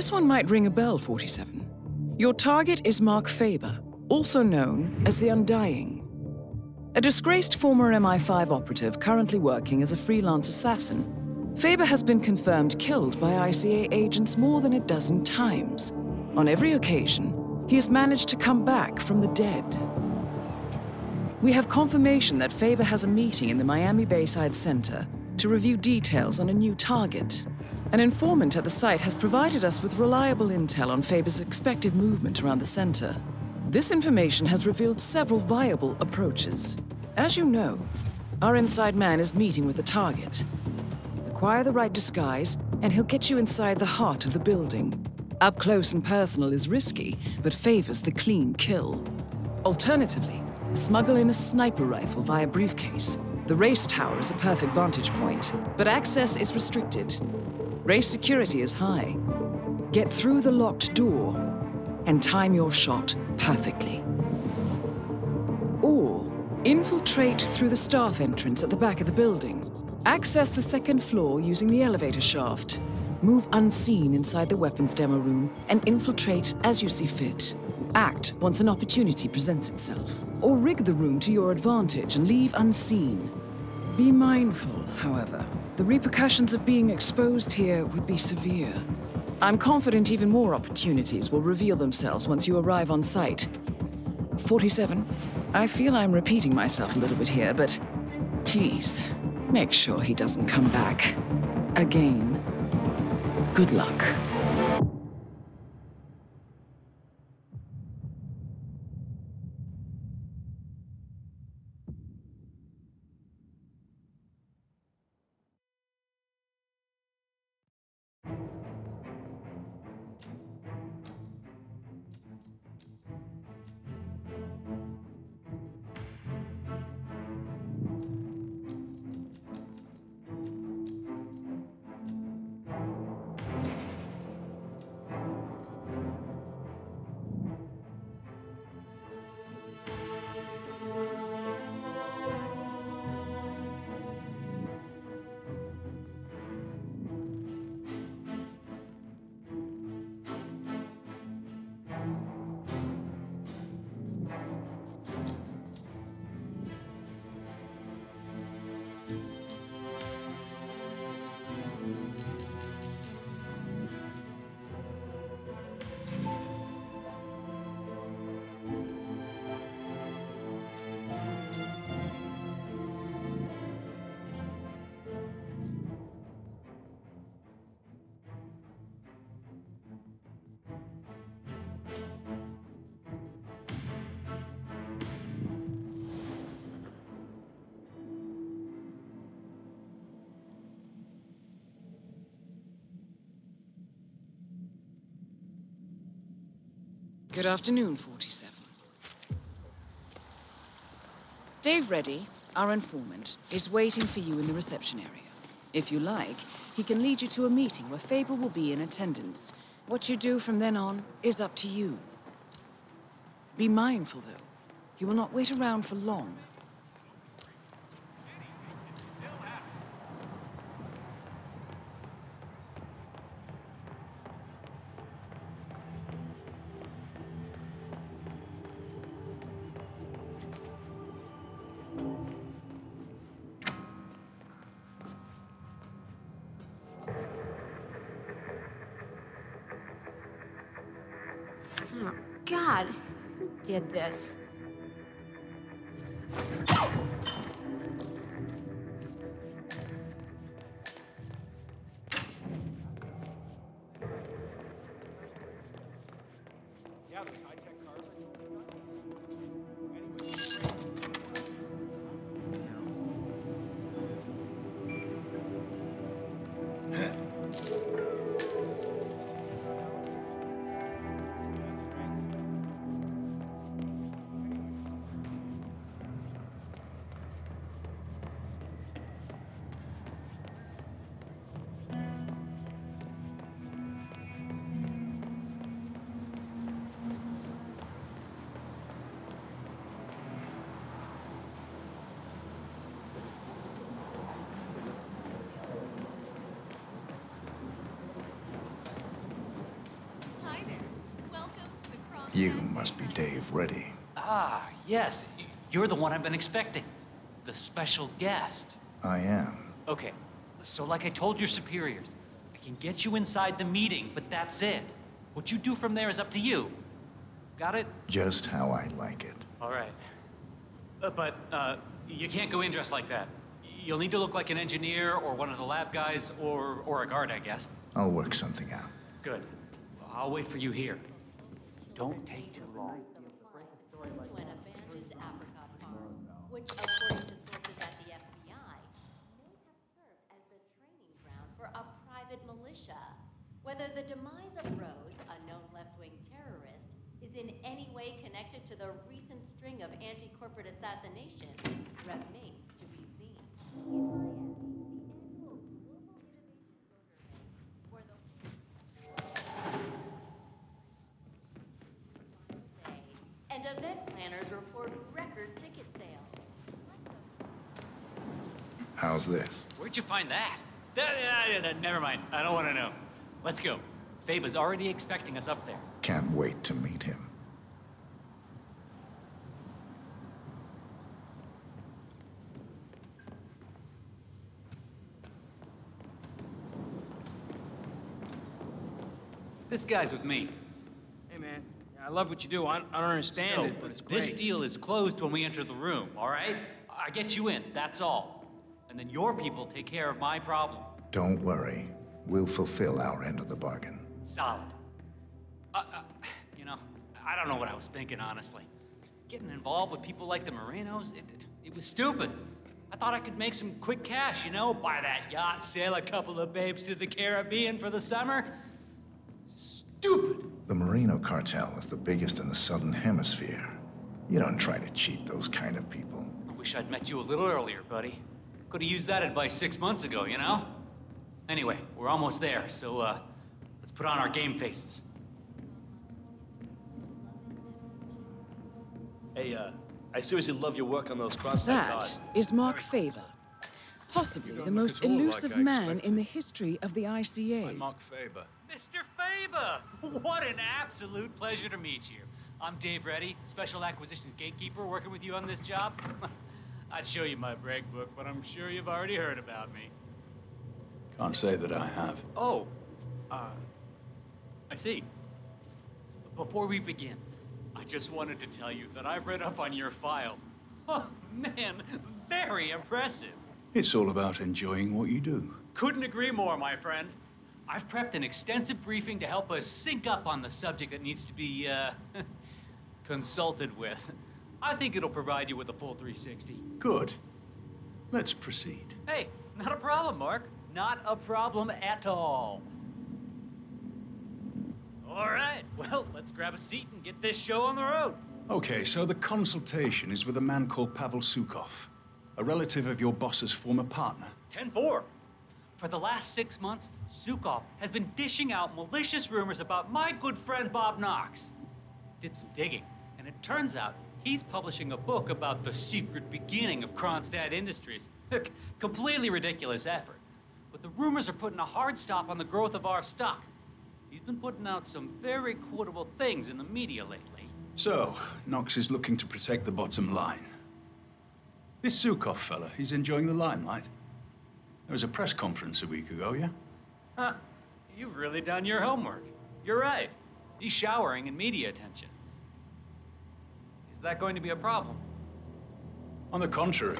This one might ring a bell, 47. Your target is Mark Faba, also known as the Undying. A disgraced former MI5 operative currently working as a freelance assassin, Faba has been confirmed killed by ICA agents more than a dozen times. On every occasion, he has managed to come back from the dead. We have confirmation that Faba has a meeting in the Miami Bayside Center to review details on a new target. An informant at the site has provided us with reliable intel on Faba's expected movement around the center. This information has revealed several viable approaches. As you know, our inside man is meeting with the target. Acquire the right disguise, and he'll get you inside the heart of the building. Up close and personal is risky, but favors the clean kill. Alternatively, smuggle in a sniper rifle via briefcase. The race tower is a perfect vantage point, but access is restricted. Race security is high. Get through the locked door and time your shot perfectly. Or infiltrate through the staff entrance at the back of the building. Access the second floor using the elevator shaft. Move unseen inside the weapons demo room and infiltrate as you see fit. Act once an opportunity presents itself. Or rig the room to your advantage and leave unseen. Be mindful, however. The repercussions of being exposed here would be severe. I'm confident even more opportunities will reveal themselves once you arrive on site. 47. I feel I'm repeating myself a little bit here, but please, make sure he doesn't come back. Again. Good luck. Good afternoon, 47. Dave Reddy, our informant, is waiting for you in the reception area. If you like, he can lead you to a meeting where Faba will be in attendance. What you do from then on is up to you. Be mindful, though. He will not wait around for long. God. Did this? You must be Dave Reddy. Ah, yes. You're the one I've been expecting. The special guest. I am. Okay, so like I told your superiors, I can get you inside the meeting, but that's it. What you do from there is up to you. Got it? Just how I like it. All right. Uh, but, uh, you can't go in dressed like that. You'll need to look like an engineer or one of the lab guys or, or a guard, I guess. I'll work something out. Good. I'll wait for you here. Don't take too long. to an abandoned apricot farm, which, according to sources at the FBI, may have served as the training ground for a private militia. Whether the demise of Rose, a known left-wing terrorist, is in any way connected to the recent string of anti-corporate assassinations remains to this? Where'd you find that? That- uh, uh, never mind. I don't want to know. Let's go. Faba's already expecting us up there. Can't wait to meet him. This guy's with me. Hey, man. I love what you do. I, I don't understand So, it, but it's great. this deal is closed when we enter the room, all right? I get you in, that's all. And then your people take care of my problem. Don't worry. We'll fulfill our end of the bargain. Solid. Uh, uh, you know, I don't know what I was thinking, honestly. Getting involved with people like the Morenos, it, it, it was stupid. I thought I could make some quick cash, you know, buy that yacht, sail a couple of babes to the Caribbean for the summer. Stupid. The Merino cartel is the biggest in the Southern Hemisphere. You don't try to cheat those kind of people. I wish I'd met you a little earlier, buddy. Could have used that advice six months ago, you know? Anyway, we're almost there, so, uh, let's put on our game faces. Hey, uh, I seriously love your work on those Kronstadt That cards. is Mark Faba, possibly the most elusive man in the history of the ICA. Mark Faba. Mr. Faba! What an absolute pleasure to meet you. I'm Dave Reddy, Special Acquisitions Gatekeeper, working with you on this job. I'd show you my break book, but I'm sure you've already heard about me. Can't say that I have. Oh, uh, I see. Before we begin, I just wanted to tell you that I've read up on your file. Oh, man, very impressive. It's all about enjoying what you do. Couldn't agree more, my friend. I've prepped an extensive briefing to help us sync up on the subject that needs to be, uh, consulted with. I think it'll provide you with a full 360. Good. Let's proceed. Hey, not a problem, Mark. Not a problem at all. All right, well, let's grab a seat and get this show on the road. Okay, so the consultation is with a man called Pavel Zhukov, a relative of your boss's former partner. 10 4. For the last six months, Zhukov has been dishing out malicious rumors about my good friend Bob Knox. Did some digging, and it turns out he's publishing a book about the secret beginning of Kronstadt Industries. Completely ridiculous effort. But the rumors are putting a hard stop on the growth of our stock. He's been putting out some very quotable things in the media lately. So, Knox is looking to protect the bottom line. This Zhukov fella, he's enjoying the limelight. There was a press conference a week ago, yeah? Huh. You've really done your homework. You're right. He's showering in media attention. Is that going to be a problem? On the contrary,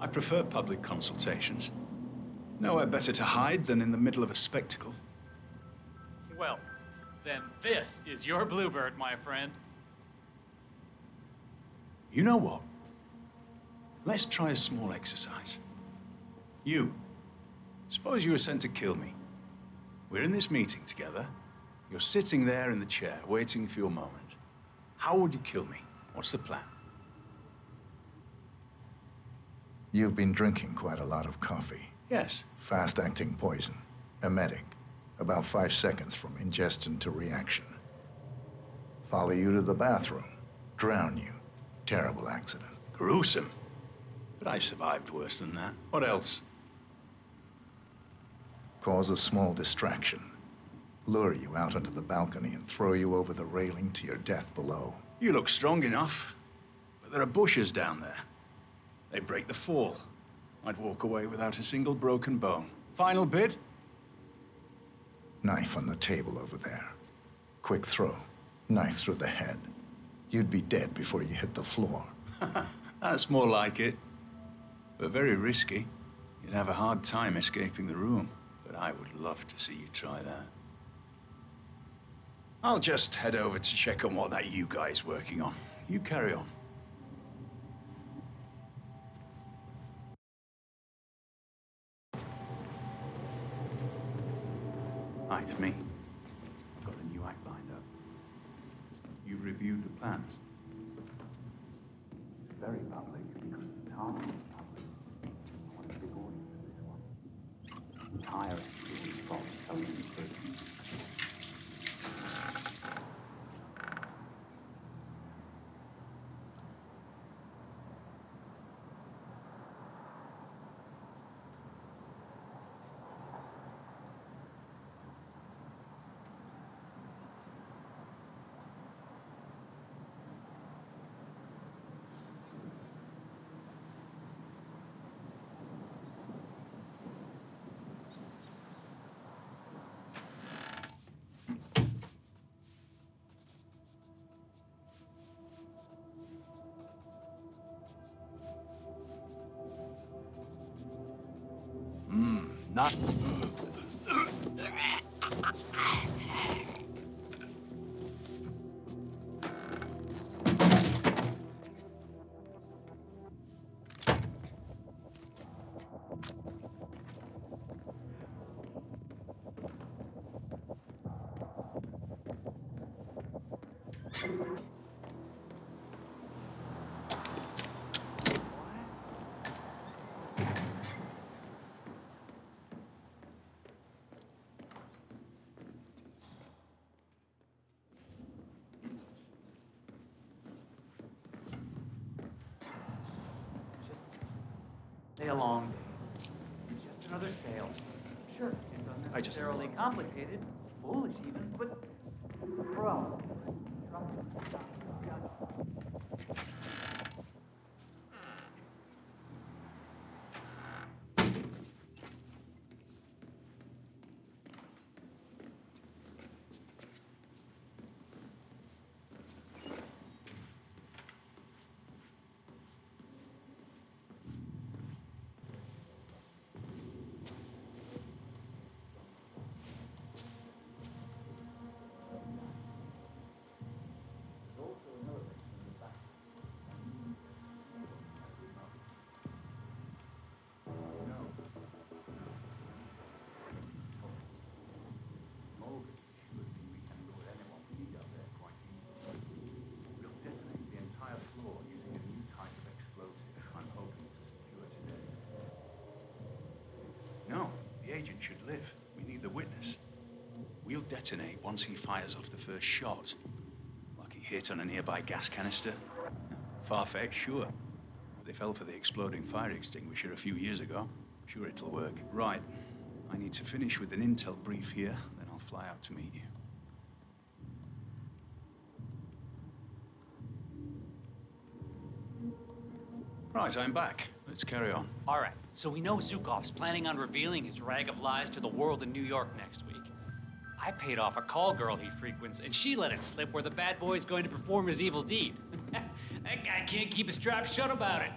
I prefer public consultations. Nowhere better to hide than in the middle of a spectacle. Well, then this is your bluebird, my friend. You know what? Let's try a small exercise. You. Suppose you were sent to kill me. We're in this meeting together. You're sitting there in the chair, waiting for your moment. How would you kill me? What's the plan? You've been drinking quite a lot of coffee. Yes. Fast-acting poison. Emetic. About five seconds from ingestion to reaction. Follow you to the bathroom. Drown you. Terrible accident. Gruesome. But I survived worse than that. What else? Cause a small distraction. lure you out onto the balcony and throw you over the railing to your death below. You look strong enough, but there are bushes down there. They break the fall. I'd walk away without a single broken bone. Final bid? Knife on the table over there. Quick throw. Knife through the head. You'd be dead before you hit the floor. That's more like it. But very risky. You'd have a hard time escaping the room. But I would love to see you try that. I'll just head over to check on what that you guy's working on. You carry on. Hi, it's me. I've got a new act lined up. You've reviewed the plans. It's very public because the target is public. I want a big audience for this one. Entire experience from telling the truth. Not. Stay along. It's just another sale. Sure, it's unnecessarily complicated, detonate once he fires off the first shot. He hit on a nearby gas canister. Far-fetched, sure. They fell for the exploding fire extinguisher a few years ago. Sure it'll work. Right. I need to finish with an intel brief here, then I'll fly out to meet you. Right, I'm back. Let's carry on. All right, so we know Zhukov's planning on revealing his rag of lies to the world in New York next week. I paid off a call girl he frequents, and she let it slip where the bad boy's going to perform his evil deed. that guy can't keep his trap shut about it.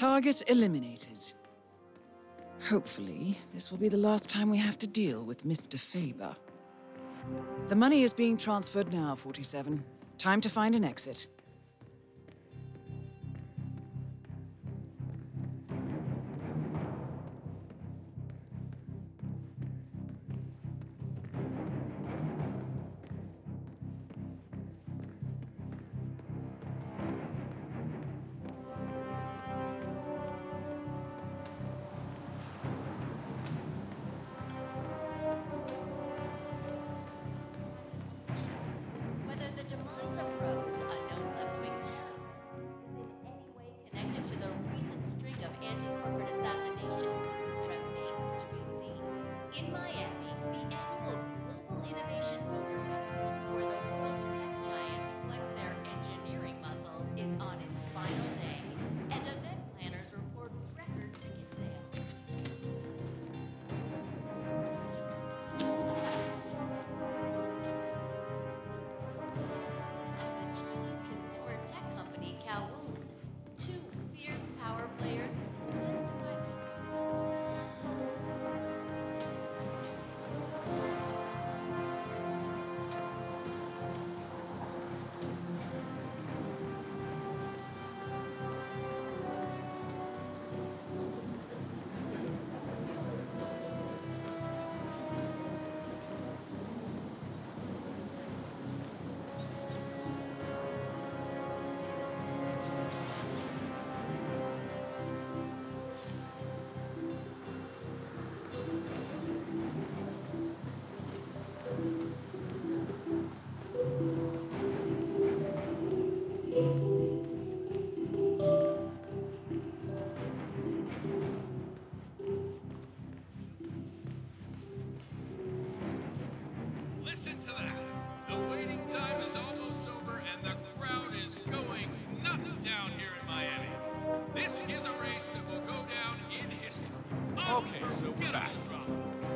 Target eliminated. Hopefully, this will be the last time we have to deal with Mr. Faba. The money is being transferred now, 47. Time to find an exit. Libra.